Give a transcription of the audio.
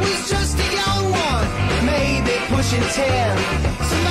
was just a young one, maybe pushing ten. Somebody